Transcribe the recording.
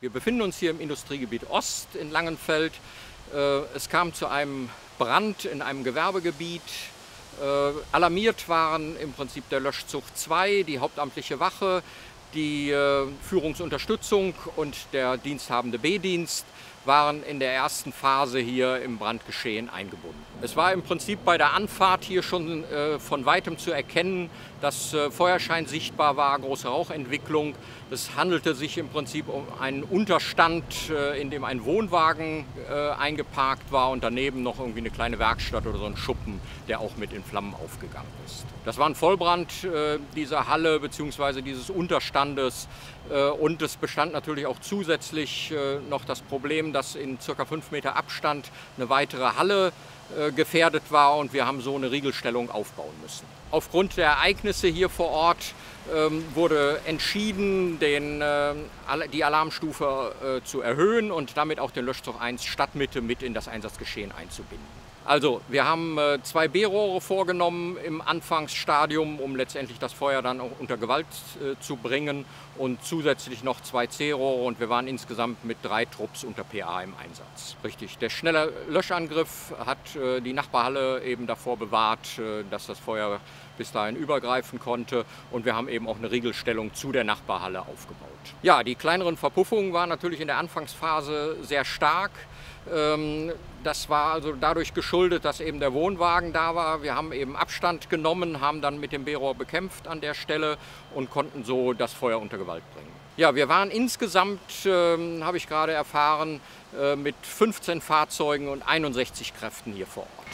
Wir befinden uns hier im Industriegebiet Ost in Langenfeld. Äh, es kam zu einem Brand in einem Gewerbegebiet. Äh, alarmiert waren im Prinzip der Löschzug 2, die hauptamtliche Wache, die äh, Führungsunterstützung und der diensthabende B-Dienst waren in der ersten Phase hier im Brandgeschehen eingebunden. Es war im Prinzip bei der Anfahrt hier schon äh, von weitem zu erkennen, dass äh, Feuerschein sichtbar war, große Rauchentwicklung. Es handelte sich im Prinzip um einen Unterstand, äh, in dem ein Wohnwagen äh, eingeparkt war und daneben noch irgendwie eine kleine Werkstatt oder so ein Schuppen, der auch mit in Flammen aufgegangen ist. Das war ein Vollbrand äh, dieser Halle bzw. dieses Unterstandes äh, und es bestand natürlich auch zusätzlich noch das Problem, dass in circa fünf Meter Abstand eine weitere Halle äh, gefährdet war und wir haben so eine Riegelstellung aufbauen müssen. Aufgrund der Ereignisse hier vor Ort wurde entschieden, den, äh, die Alarmstufe äh, zu erhöhen und damit auch den Löschzug 1 Stadtmitte mit in das Einsatzgeschehen einzubinden. Also wir haben äh, zwei B-Rohre vorgenommen im Anfangsstadium, um letztendlich das Feuer dann auch unter Gewalt zu bringen und zusätzlich noch zwei C-Rohre und wir waren insgesamt mit drei Trupps unter PA im Einsatz. Richtig, der schnelle Löschangriff hat die Nachbarhalle eben davor bewahrt, dass das Feuer bis dahin übergreifen konnte und wir haben eben auch eine Riegelstellung zu der Nachbarhalle aufgebaut. Ja, die kleineren Verpuffungen waren natürlich in der Anfangsphase sehr stark. Ähm, das war also dadurch geschuldet, dass eben der Wohnwagen da war. Wir haben eben Abstand genommen, haben dann mit dem B-Rohr bekämpft an der Stelle und konnten so das Feuer unter Gewalt bringen. Ja, wir waren insgesamt, äh, habe ich gerade erfahren, äh, mit 15 Fahrzeugen und 61 Kräften hier vor Ort.